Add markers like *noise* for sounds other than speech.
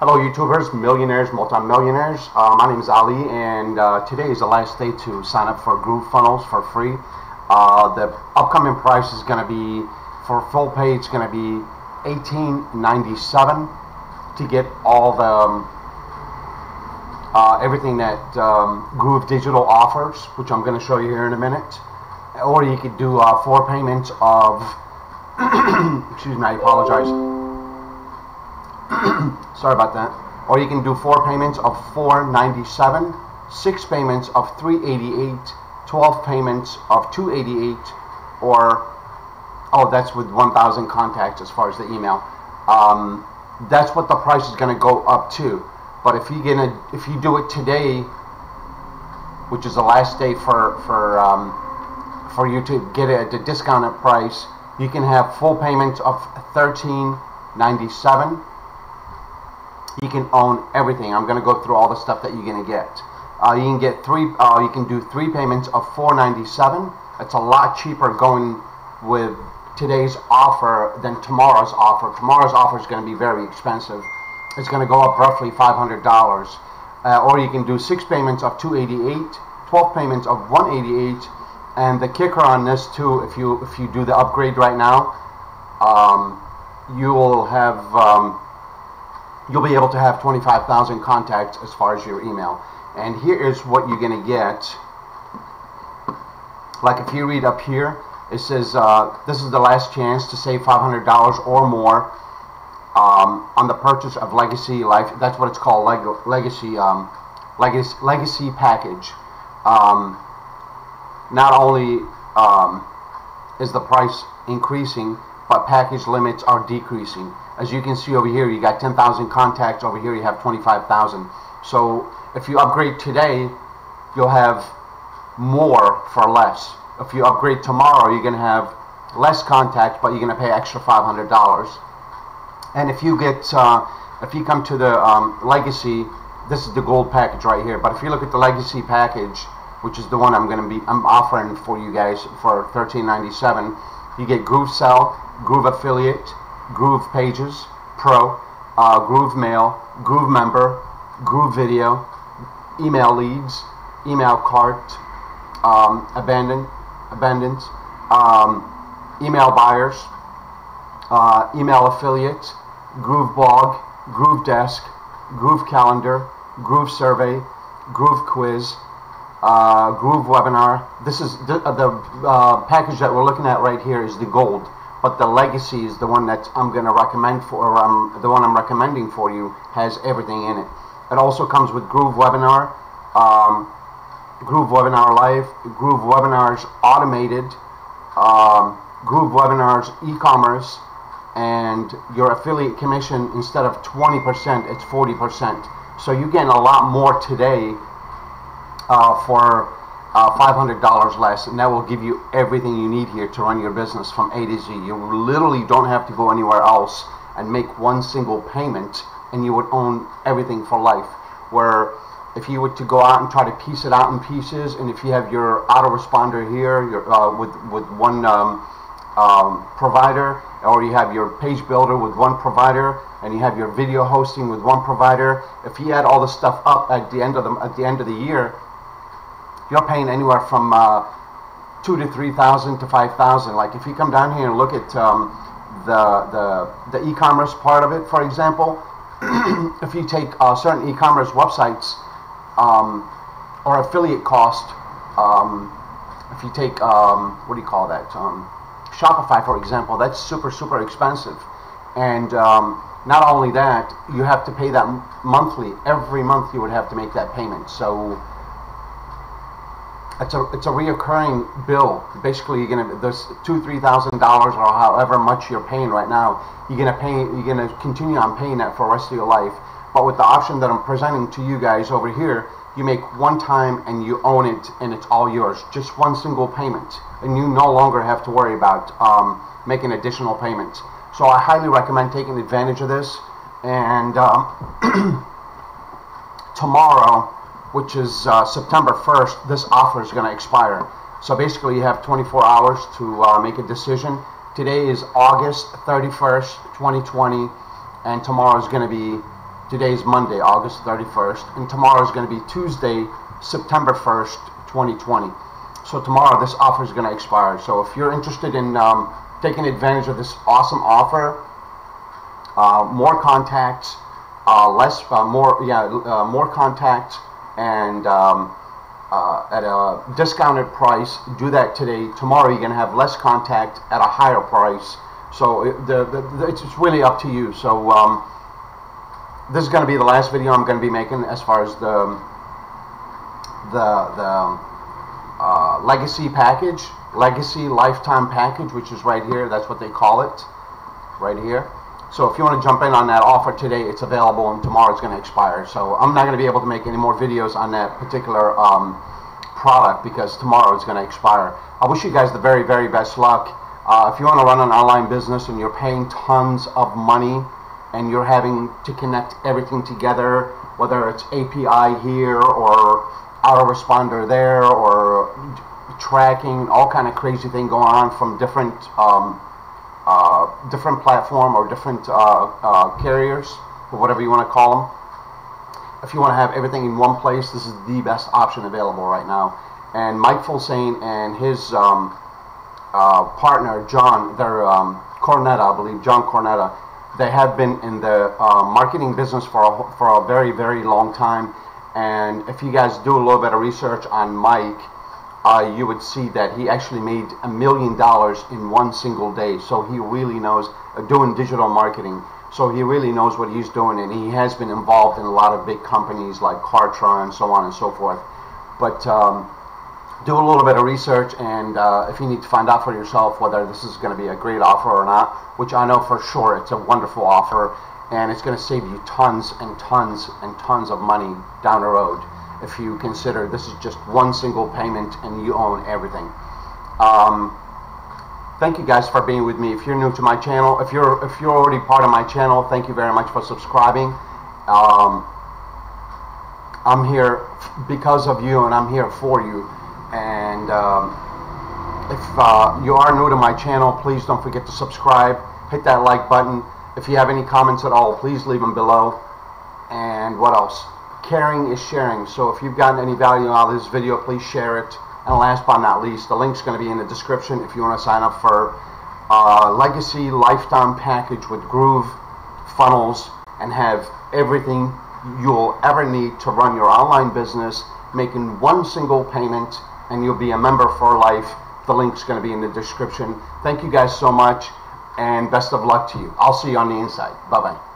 Hello YouTubers, millionaires, multimillionaires. Uh, my name is Ali and uh, today is the last day to sign up for GrooveFunnels for free. Uh, the upcoming price is going to be, for full pay, it's going to be $18.97 to get all the, um, uh, everything that um, Groove Digital offers, which I'm going to show you here in a minute. Or you could do uh, four payments of, *coughs* excuse me, I apologize. *clears throat* Sorry about that. Or you can do four payments of 497, six payments of 388, 12 payments of 288, or oh, that's with 1,000 contacts as far as the email. Um, that's what the price is going to go up to. But if you gonna if you do it today, which is the last day for for um, for you to get it at the discounted price, you can have full payments of 1397 you can own everything. I'm going to go through all the stuff that you're going to get. Uh, you can get three. Uh, you can do three payments of 497. It's a lot cheaper going with today's offer than tomorrow's offer. Tomorrow's offer is going to be very expensive. It's going to go up roughly $500. Uh, or you can do six payments of 288, 12 payments of 188, and the kicker on this too, if you if you do the upgrade right now, um, you will have. Um, you'll be able to have 25,000 contacts as far as your email. And here is what you're going to get. Like if you read up here, it says uh, this is the last chance to save $500 or more um, on the purchase of Legacy Life. That's what it's called, leg Legacy um, Legacy Legacy package. Um, not only um, is the price increasing, but package limits are decreasing. As you can see over here, you got 10,000 contacts. Over here, you have 25,000. So if you upgrade today, you'll have more for less. If you upgrade tomorrow, you're going to have less contacts, but you're going to pay extra $500. And if you get, uh, if you come to the um, Legacy, this is the gold package right here. But if you look at the Legacy package, which is the one I'm going to be, I'm offering for you guys for 13.97. You get GrooveSell, Groove Affiliate, Groove Pages, Pro, uh, Groove Mail, Groove Member, Groove Video, Email Leads, Email Cart, um, Abandon, Abandons, um, Email Buyers, uh, Email Affiliate, Groove Blog, Groove Desk, Groove Calendar, Groove Survey, Groove Quiz, uh, Groove Webinar. This is the, uh, the uh, package that we're looking at right here is the gold but the legacy is the one that I'm going to recommend for, or um, the one I'm recommending for you has everything in it. It also comes with Groove Webinar, um, Groove Webinar Live, Groove Webinars Automated, um, Groove Webinars E-commerce, and your affiliate commission instead of 20%, it's 40%. So you're getting a lot more today uh, for uh, $500 less, and that will give you everything you need here to run your business from A to Z. You literally don't have to go anywhere else and make one single payment, and you would own everything for life. Where if you were to go out and try to piece it out in pieces, and if you have your autoresponder here your, uh, with, with one um, um, provider, or you have your page builder with one provider, and you have your video hosting with one provider, if you add all the stuff up at the end of the, at the end of the year, you're paying anywhere from uh, two to three thousand to five thousand. Like if you come down here and look at um, the the the e-commerce part of it, for example, *clears throat* if you take uh, certain e-commerce websites um, or affiliate cost, um, if you take um, what do you call that? Um, Shopify, for example, that's super super expensive, and um, not only that, you have to pay that monthly. Every month, you would have to make that payment. So it's a it's a reoccurring bill. Basically, you're gonna there's two three thousand dollars or however much you're paying right now. You're gonna pay you're gonna continue on paying that for the rest of your life. But with the option that I'm presenting to you guys over here, you make one time and you own it and it's all yours. Just one single payment, and you no longer have to worry about um, making additional payments. So I highly recommend taking advantage of this. And um, *clears throat* tomorrow which is uh, September 1st, this offer is going to expire. So basically you have 24 hours to uh, make a decision. Today is August 31st, 2020, and tomorrow is going to be Today is Monday, August 31st, and tomorrow is going to be Tuesday, September 1st, 2020. So tomorrow this offer is going to expire. So if you're interested in um, taking advantage of this awesome offer, uh, more contacts, uh, less, uh, more, yeah, uh, more contacts, and um, uh, at a discounted price. Do that today. Tomorrow you're going to have less contact at a higher price. So it, the, the, it's really up to you. So um, this is going to be the last video I'm going to be making as far as the the the uh, legacy package, legacy lifetime package, which is right here. That's what they call it, right here. So if you want to jump in on that offer today, it's available, and tomorrow it's going to expire. So I'm not going to be able to make any more videos on that particular um, product because tomorrow it's going to expire. I wish you guys the very, very best luck. Uh, if you want to run an online business and you're paying tons of money and you're having to connect everything together, whether it's API here or autoresponder there or tracking, all kind of crazy thing going on from different um, different platform or different uh, uh, carriers or whatever you want to call them. If you want to have everything in one place, this is the best option available right now. And Mike Filsaime and his um, uh, partner John, their um, Cornetta, I believe, John Cornetta, they have been in the uh, marketing business for a, for a very very long time. And if you guys do a little bit of research on Mike, uh, you would see that he actually made a million dollars in one single day. So he really knows uh, doing digital marketing. So he really knows what he's doing, and he has been involved in a lot of big companies like Kartra and so on and so forth. But um, do a little bit of research, and uh, if you need to find out for yourself whether this is going to be a great offer or not, which I know for sure it's a wonderful offer, and it's going to save you tons and tons and tons of money down the road if you consider this is just one single payment and you own everything. Um, thank you guys for being with me. If you're new to my channel, if you're if you're already part of my channel, thank you very much for subscribing. Um, I'm here because of you, and I'm here for you. And um, if uh, you are new to my channel, please don't forget to subscribe. Hit that like button. If you have any comments at all, please leave them below. And what else? Caring is sharing. So if you've gotten any value out of this video, please share it. And last but not least, the link's going to be in the description if you want to sign up for uh, Legacy Lifetime Package with Groove funnels and have everything you'll ever need to run your online business, making one single payment, and you'll be a member for life. The link's going to be in the description. Thank you guys so much, and best of luck to you. I'll see you on the inside. Bye-bye.